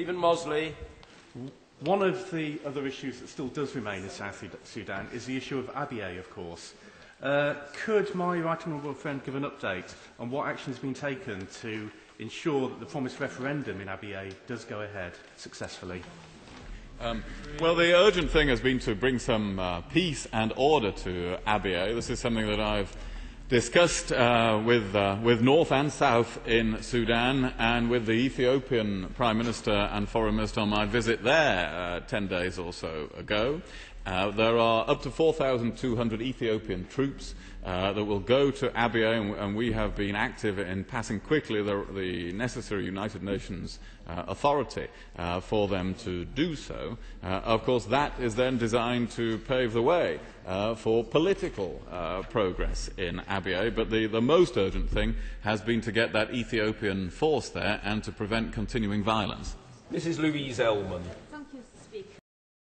Stephen Mosley. One of the other issues that still does remain in South Sudan is the issue of Abyei, of course. Uh, could my right honourable friend give an update on what action has been taken to ensure that the promised referendum in Abyei does go ahead successfully? Um, well, the urgent thing has been to bring some uh, peace and order to Abyei. This is something that I've discussed uh, with, uh, with North and South in Sudan and with the Ethiopian Prime Minister and Foreign Minister on my visit there uh, 10 days or so ago. Uh, there are up to 4,200 Ethiopian troops uh, that will go to Abyei, and, and, we have been active in passing quickly the, the necessary United Nations uh, authority uh, for them to do so. Uh, of course, that is then designed to pave the way uh, for political progress in Abyei, but the, the most urgent thing has been to get that Ethiopian force there and to prevent continuing violence. Mrs. Louise Ellman.